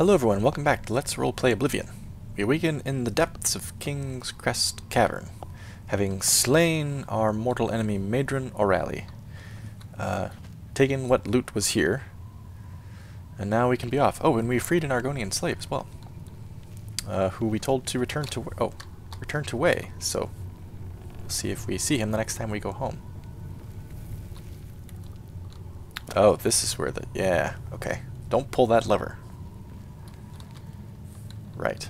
Hello everyone, welcome back to Let's Roleplay Oblivion. We awaken in the depths of Kingscrest Cavern, having slain our mortal enemy Madron O'Rally, uh, taken what loot was here, and now we can be off. Oh, and we freed an Argonian slave as well, uh, who we told to return to oh, return to Weye. So we'll see if we see him the next time we go home. Oh, this is where the yeah okay. Don't pull that lever. Right.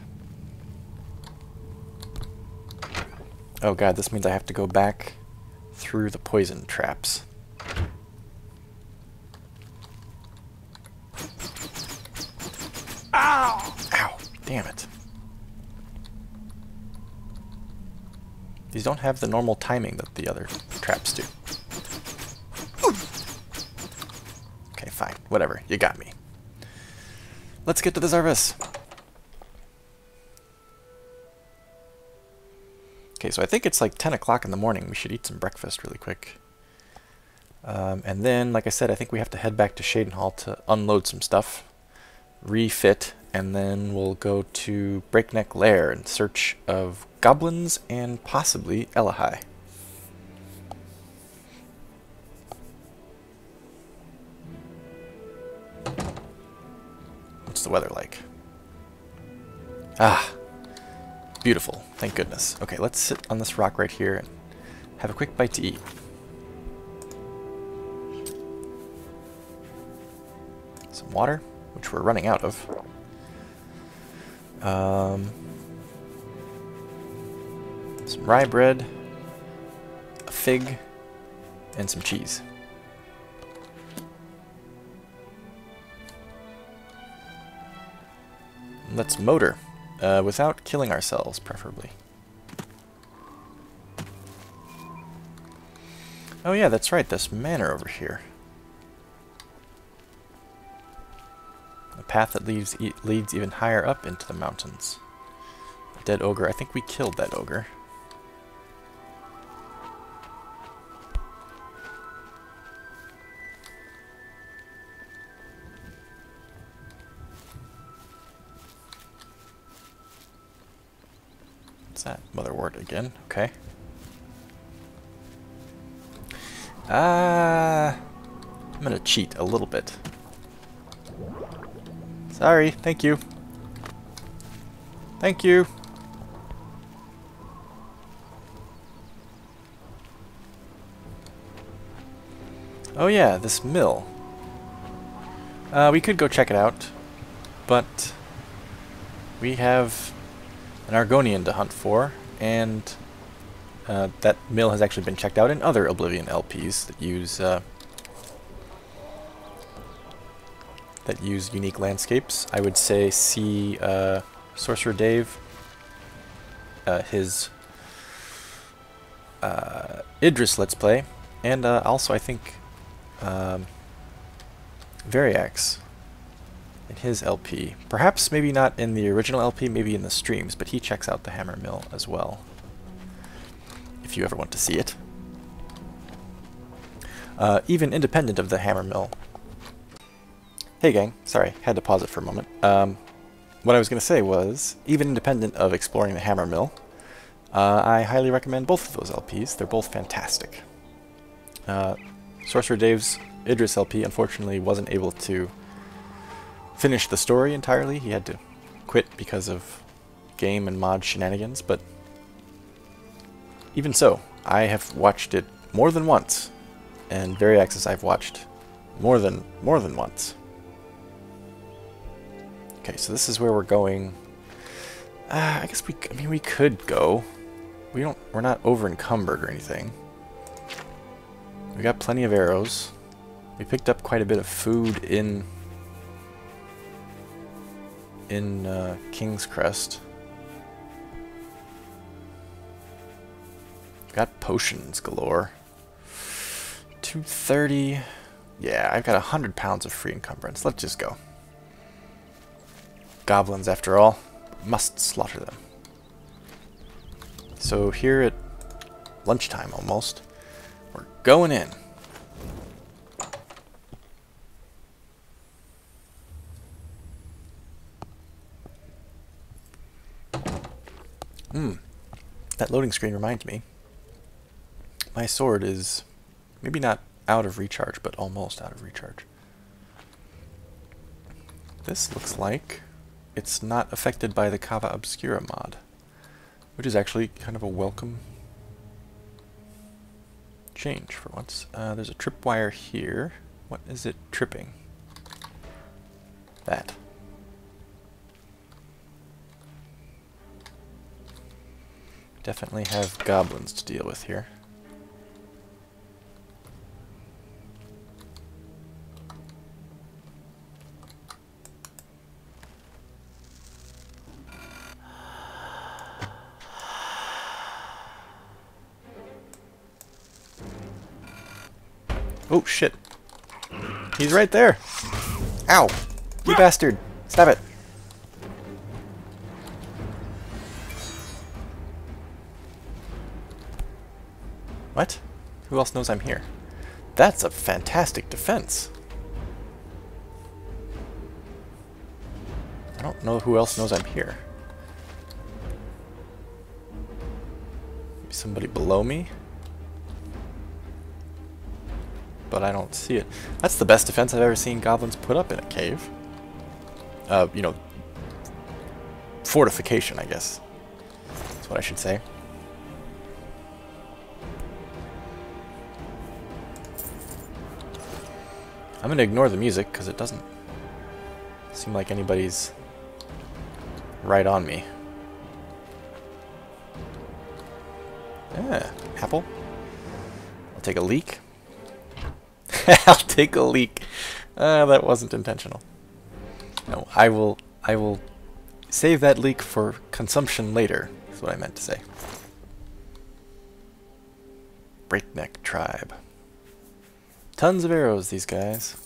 Oh god, this means I have to go back through the poison traps. Ow! Ow! Damn it. These don't have the normal timing that the other traps do. Okay, fine. Whatever. You got me. Let's get to the service. Okay, so I think it's like 10 o'clock in the morning. We should eat some breakfast really quick. Um, and then, like I said, I think we have to head back to Shadenhall to unload some stuff, refit, and then we'll go to Breakneck Lair in search of goblins and possibly Elahai. What's the weather like? Ah, beautiful. Thank goodness. Okay, let's sit on this rock right here and have a quick bite to eat. Some water, which we're running out of. Um, some rye bread, a fig, and some cheese. Let's motor, uh, without killing ourselves, preferably. Oh yeah, that's right, this manor over here. A path that leads, e leads even higher up into the mountains. Dead ogre. I think we killed that ogre. Again. Okay. Ah, uh, I'm gonna cheat a little bit. Sorry, thank you. Thank you. Oh yeah, this mill. Uh, we could go check it out, but we have an Argonian to hunt for, and uh, that mill has actually been checked out in other Oblivion LPs that use uh, that use unique landscapes. I would say see uh, Sorcerer Dave, uh, his uh, Idris Let's Play, and uh, also I think um, Variax in his LP. Perhaps maybe not in the original LP, maybe in the streams, but he checks out the Hammer Mill as well, if you ever want to see it. Uh, even independent of the Hammer Mill. Hey gang, sorry, had to pause it for a moment. Um, what I was going to say was, even independent of exploring the Hammer Mill, uh, I highly recommend both of those LPs. They're both fantastic. Uh, Sorcerer Dave's Idris LP unfortunately wasn't able to finish the story entirely. He had to quit because of game and mod shenanigans, but even so, I have watched it more than once, and Variax's I've watched more than more than once. Okay, so this is where we're going. Uh, I guess we, I mean, we could go. We don't, we're not over encumbered or anything. We got plenty of arrows. We picked up quite a bit of food in in uh, Kingscrest. Got potions galore. 230. Yeah, I've got 100 pounds of free encumbrance. Let's just go. Goblins, after all. Must slaughter them. So here at lunchtime almost, we're going in. Hmm. That loading screen reminds me. My sword is maybe not out of recharge, but almost out of recharge. This looks like it's not affected by the Cava Obscura mod, which is actually kind of a welcome change for once. Uh, there's a tripwire here. What is it tripping? That. Definitely have goblins to deal with here. Oh, shit. He's right there. Ow. You ah. bastard. Stop it. What? Who else knows I'm here? That's a fantastic defense. I don't know who else knows I'm here. Maybe somebody below me? but I don't see it. That's the best defense I've ever seen goblins put up in a cave. Uh, you know, fortification, I guess. That's what I should say. I'm going to ignore the music because it doesn't seem like anybody's right on me. Yeah, apple. I'll take a leak. I'll take a leak. Uh, that wasn't intentional. No, I will I will save that leak for consumption later, is what I meant to say. Breakneck Tribe. Tons of arrows, these guys.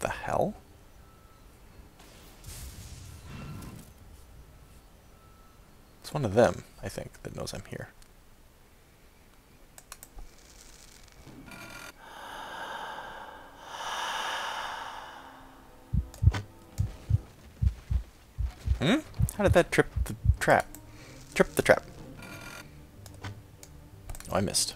The hell? It's one of them, I think, that knows I'm here. Hmm? How did that trip the trap? Trip the trap. Oh, I missed.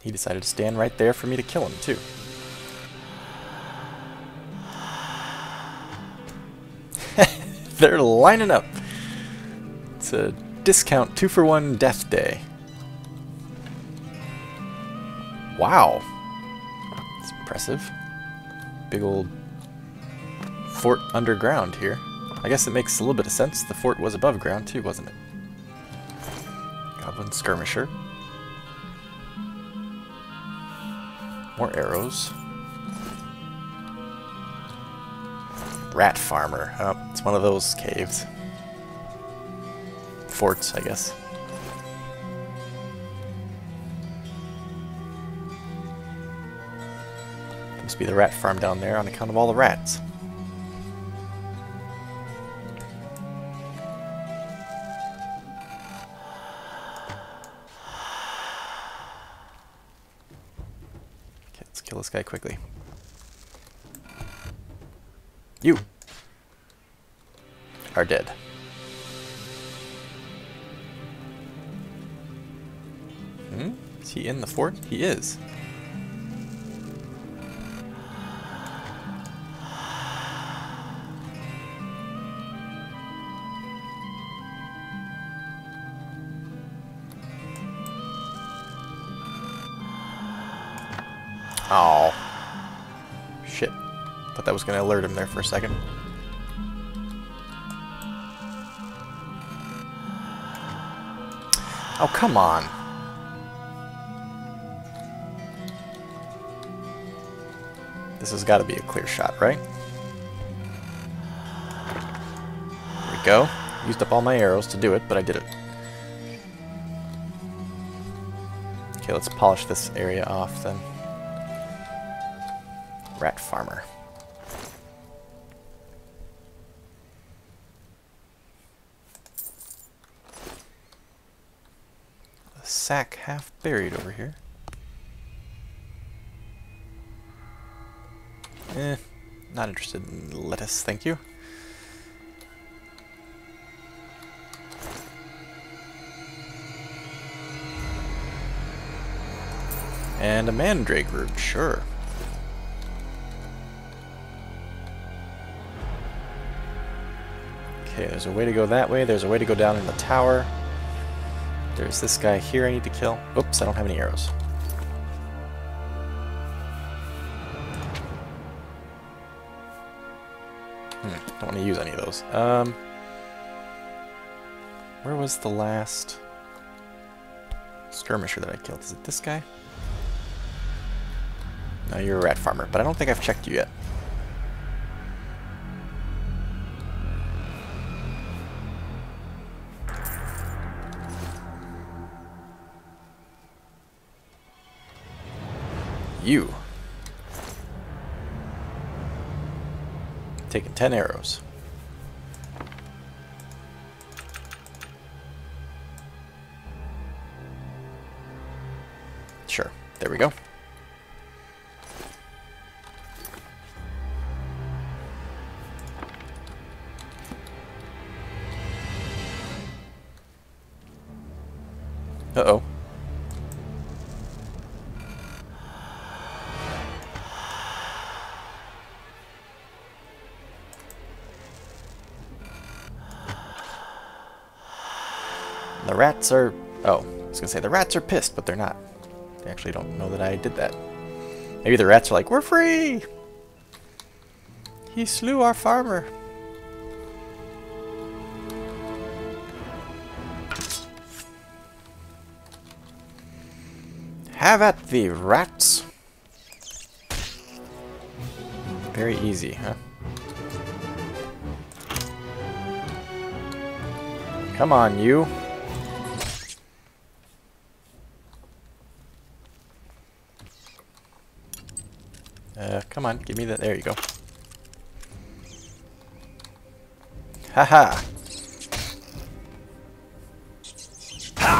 He decided to stand right there for me to kill him, too. They're lining up. It's a discount two for one death day. Wow. It's impressive. Big old fort underground here. I guess it makes a little bit of sense. The fort was above ground too, wasn't it? Goblin skirmisher. More arrows. Rat Farmer. Oh, it's one of those caves. Forts, I guess. Must be the rat farm down there on account of all the rats. Guy quickly. You are dead. Hmm? Is he in the fort? He is. Thought that was going to alert him there for a second. Oh, come on. This has got to be a clear shot, right? There we go. Used up all my arrows to do it, but I did it. Okay, let's polish this area off then. sack half buried over here. Eh, not interested in lettuce, thank you. And a mandrake root, sure. Okay, there's a way to go that way, there's a way to go down in the tower. There's this guy here I need to kill. Oops, I don't have any arrows. Hmm, don't want to use any of those. Um, where was the last skirmisher that I killed? Is it this guy? No, you're a rat farmer, but I don't think I've checked you yet. You. Taking 10 arrows. Sure. There we go. Rats are... Oh, I was gonna say, the rats are pissed, but they're not. They actually don't know that I did that. Maybe the rats are like, we're free! He slew our farmer. Have at the rats. Very easy, huh? Come on, you. Uh, come on, give me that. There you go. Haha.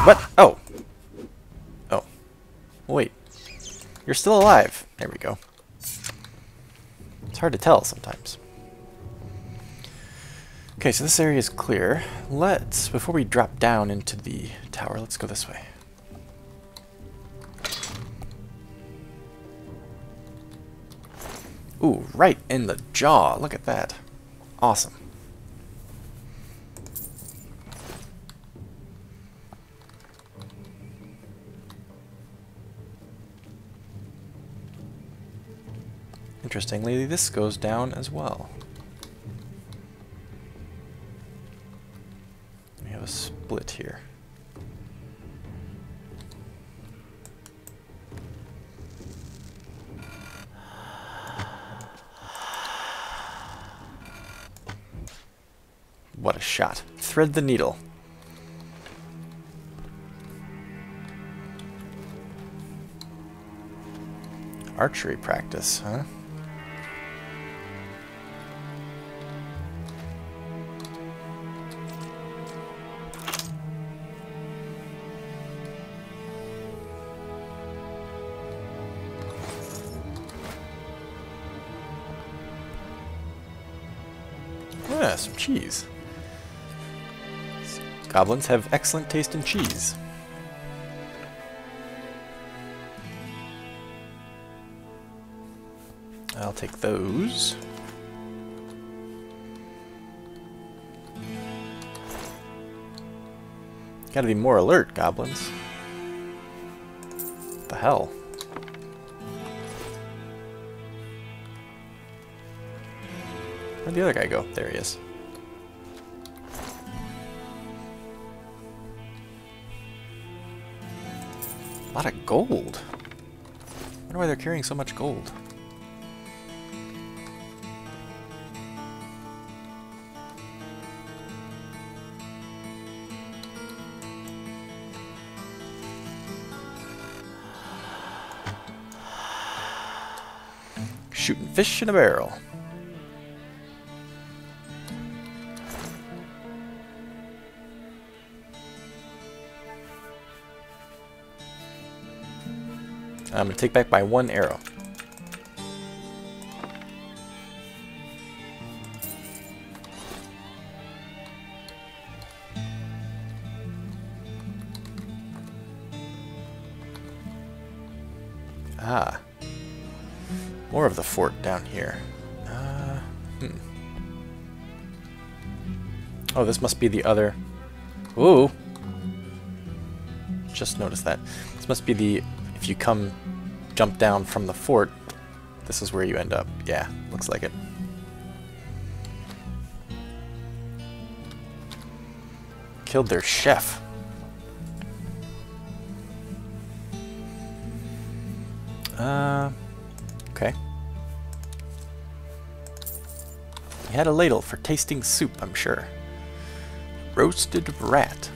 What? Oh. Oh. Wait. You're still alive. There we go. It's hard to tell sometimes. Okay, so this area is clear. Let's, before we drop down into the tower, let's go this way. Ooh, right in the jaw. Look at that. Awesome. Interestingly, this goes down as well. Thread the needle. Archery practice, huh? Yeah, some cheese. Goblins have excellent taste in cheese. I'll take those. Gotta be more alert, goblins. What the hell? Where'd the other guy go? There he is. A lot of gold. I wonder why they're carrying so much gold. Shooting fish in a barrel. I'm going to take back by one arrow. Ah. More of the fort down here. Uh, hmm. Oh, this must be the other... Ooh! Just noticed that. This must be the if you come... Jump down from the fort, this is where you end up. Yeah, looks like it. Killed their chef. Uh, okay. He had a ladle for tasting soup, I'm sure. Roasted rat.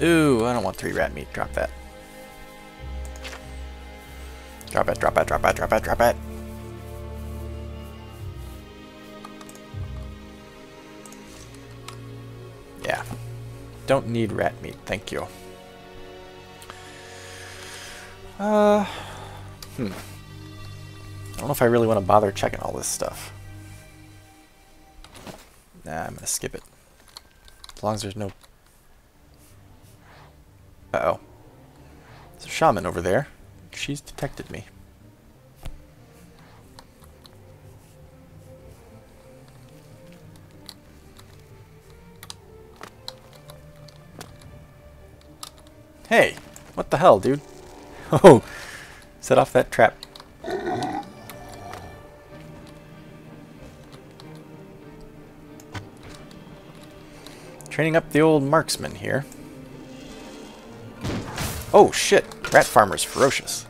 Ooh, I don't want three rat meat. Drop that. Drop it, drop it, drop it, drop it, drop it. Yeah. Don't need rat meat, thank you. Uh, hmm. I don't know if I really want to bother checking all this stuff. Nah, I'm gonna skip it. As long as there's no... Uh-oh. There's a shaman over there. She's detected me. Hey! What the hell, dude? Oh! Set off that trap. Training up the old marksman here. Oh shit! Rat farmer's ferocious.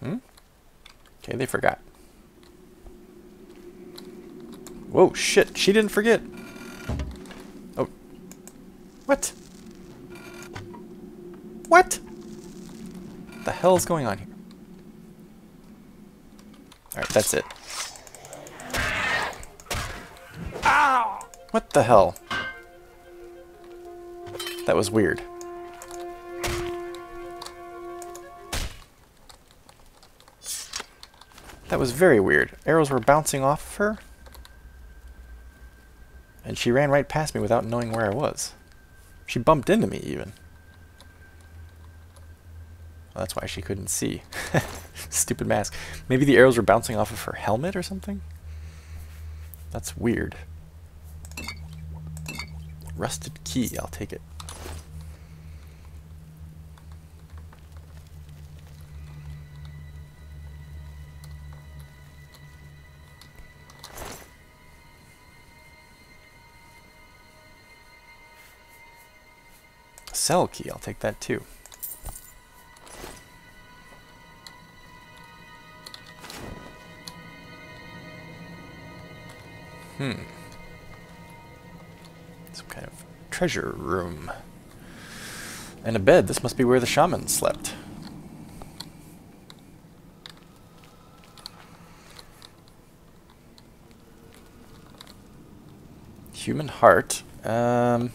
Hmm? Okay, they forgot. Whoa, shit, she didn't forget. Oh. What? What? The hell is going on here? Alright, that's it. The hell? That was weird. That was very weird. Arrows were bouncing off of her. And she ran right past me without knowing where I was. She bumped into me, even. Well, that's why she couldn't see. Stupid mask. Maybe the arrows were bouncing off of her helmet or something? That's weird. Rusted key, I'll take it. Cell key, I'll take that too. Hmm. Treasure room. And a bed. This must be where the shaman slept. Human heart. Um,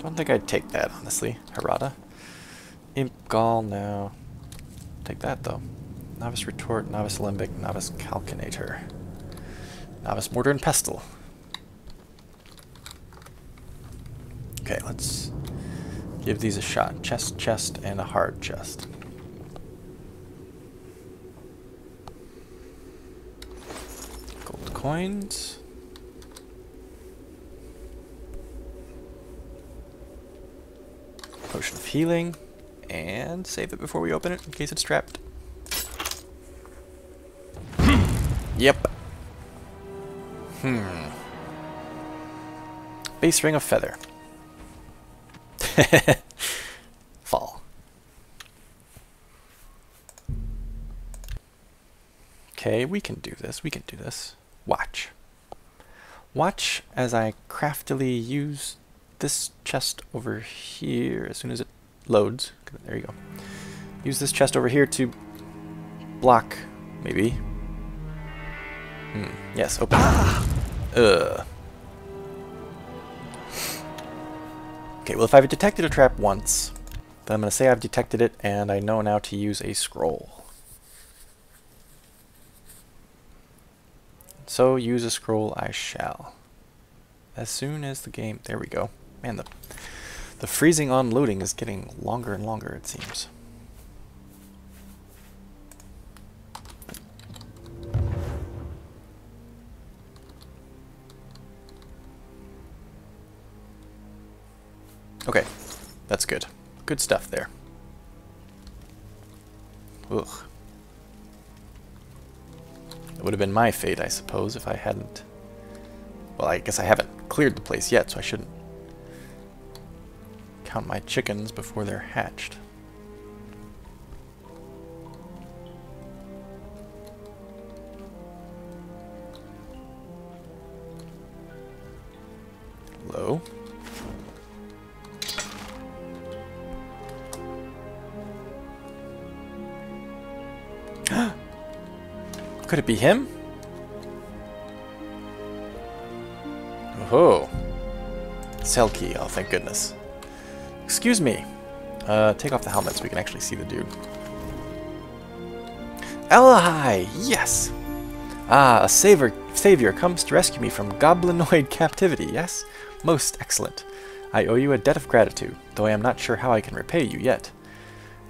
don't think I'd take that, honestly. Harrada. Imp Gall, no. Take that, though. Novice Retort, Novice Alembic, Novice Calcinator. Novice Mortar and Pestle. Okay, let's give these a shot. Chest, chest, and a hard chest. Gold coins. Potion of healing. And save it before we open it in case it's trapped. yep. Hmm. Base ring of feather. Fall. Okay, we can do this. We can do this. Watch. Watch as I craftily use this chest over here as soon as it loads. There you go. Use this chest over here to block, maybe. Hmm. Yes, open. Ah! Ugh. Okay, well if I've detected a trap once, then I'm going to say I've detected it and I know now to use a scroll. So use a scroll I shall. As soon as the game... There we go. Man, the, the freezing on loading is getting longer and longer, it seems. Okay, that's good. Good stuff there. Ugh. It would have been my fate, I suppose, if I hadn't... Well, I guess I haven't cleared the place yet, so I shouldn't count my chickens before they're hatched. Could it be him? Oh. Selkie. Oh, thank goodness. Excuse me. Uh, take off the helmet so we can actually see the dude. Elahai! Yes! Ah, a savior, savior comes to rescue me from goblinoid captivity, yes? Most excellent. I owe you a debt of gratitude, though I am not sure how I can repay you yet.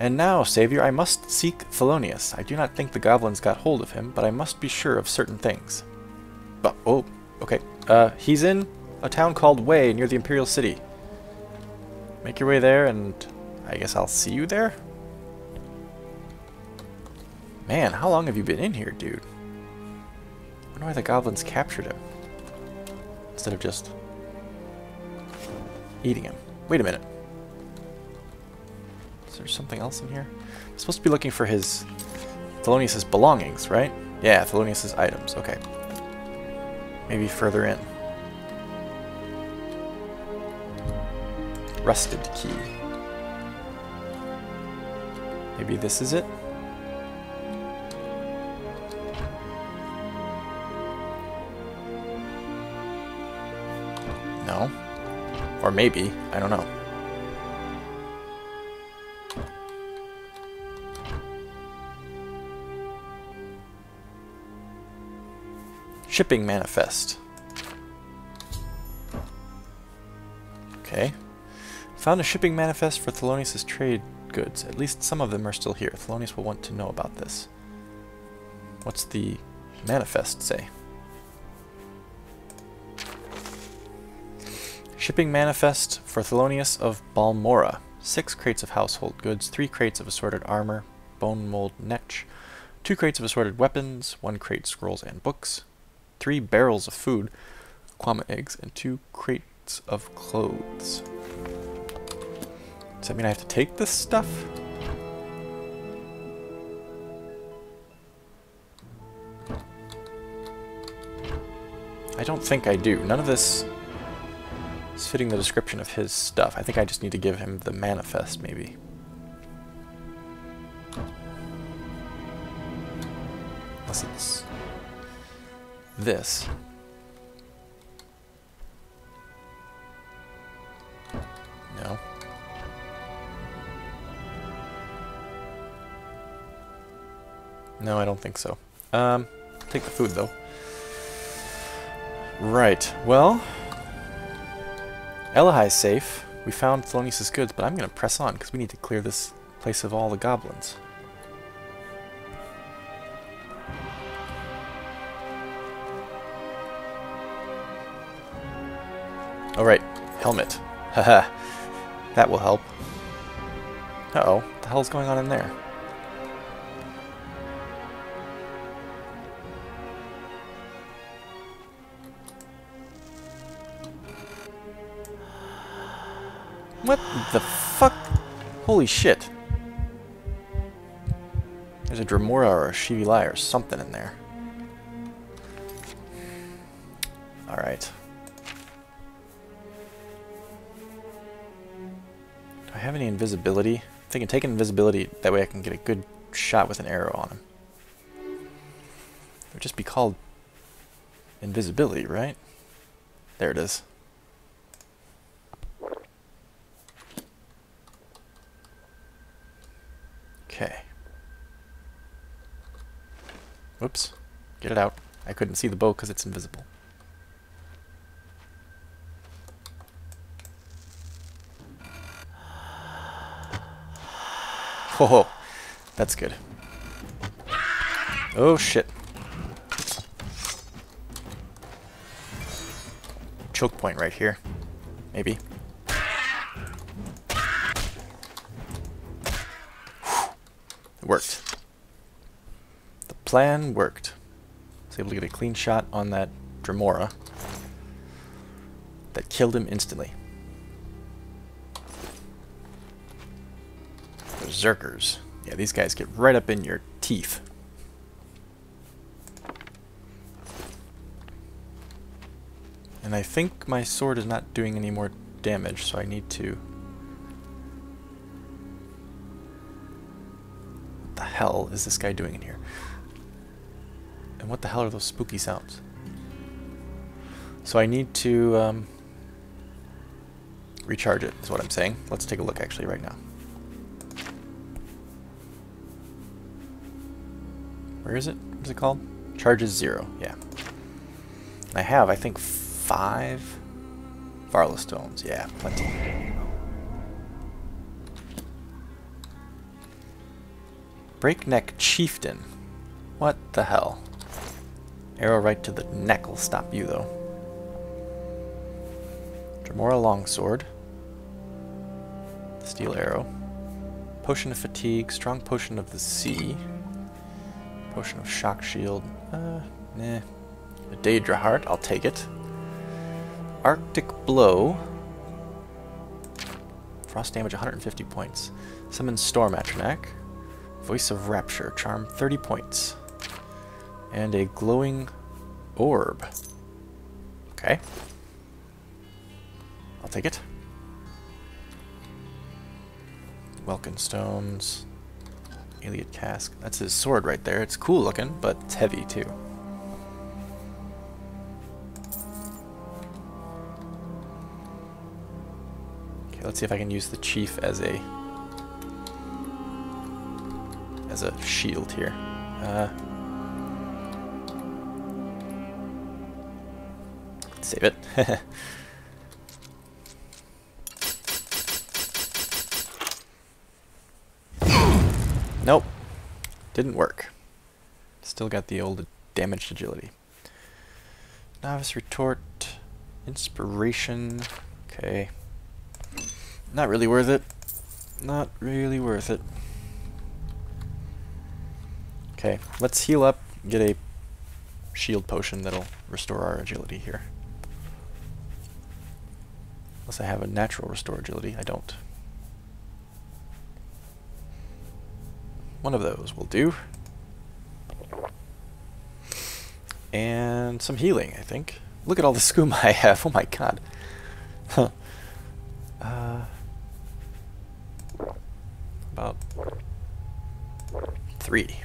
And now, Savior, I must seek Thelonious. I do not think the goblins got hold of him, but I must be sure of certain things. But, oh, okay. Uh, he's in a town called Weye near the Imperial City. Make your way there, and I guess I'll see you there? Man, how long have you been in here, dude? I wonder why the goblins captured him. Instead of just eating him. Wait a minute. Is there something else in here? I'm supposed to be looking for his... Thelonious' belongings, right? Yeah, Thelonious' items. Okay. Maybe further in. Rusted key. Maybe this is it? No. Or maybe. I don't know. Shipping manifest. Okay. Found a shipping manifest for Thelonious' trade goods. At least some of them are still here. Thelonious will want to know about this. What's the manifest say? Shipping manifest for Thelonious of Balmora. Six crates of household goods, three crates of assorted armor, bonemold netch, two crates of assorted weapons, one crate scrolls and books, three barrels of food, kwama eggs, and two crates of clothes. Does that mean I have to take this stuff? I don't think I do. None of this is fitting the description of his stuff. I think I just need to give him the manifest, maybe. Unless it's this. No. No, I don't think so. Um, take the food, though. Right, well... Elahai's safe. We found Thelonious' goods, but I'm going to press on, because we need to clear this place of all the goblins. Alright, helmet. Haha. that will help. Uh-oh, what the hell's going on in there? What the fuck? Holy shit. There's a Dremora or a Xivilai or something in there. Alright. have any invisibility? I'm thinking take invisibility, that way I can get a good shot with an arrow on him. It would just be called invisibility, right? There it is. Okay. Whoops. Get it out. I couldn't see the bow because it's invisible. Oh, Whoa, that's good. Oh shit. Choke point right here. Maybe. It worked. The plan worked. I was able to get a clean shot on that Dremora that killed him instantly. Berserkers. Yeah, these guys get right up in your teeth. And I think my sword is not doing any more damage, so I need to... What the hell is this guy doing in here? And what the hell are those spooky sounds? So I need to um, recharge it, is what I'm saying. Let's take a look actually right now. Where is it? What's it called? Charges zero, yeah. I have, I think, five Varla stones. Yeah, plenty. Breakneck Chieftain. What the hell? Arrow right to the neck will stop you, though. Dremora Longsword. Steel Arrow. Potion of Fatigue. Strong Potion of the Sea. Potion of Shock Shield. Uh, nah. A Daedra Heart. I'll take it. Arctic Blow. Frost damage 150 points. Summon Storm Atronach. Voice of Rapture. Charm 30 points. And a glowing orb. Okay. I'll take it. Welkynd Stones. Ayleid Cask. That's his sword right there. It's cool looking, but it's heavy too. Okay, let's see if I can use the chief as a as a shield here. Uh, save it. nope. Didn't work. Still got the old damaged agility. Novice retort. Inspiration. Okay. Not really worth it. Not really worth it. Okay, let's heal up, get a shield potion that'll restore our agility here. Unless I have a natural restore agility, I don't. One of those will do. And some healing, I think. Look at all the skooma I have, oh my god. Huh. Uh, about three.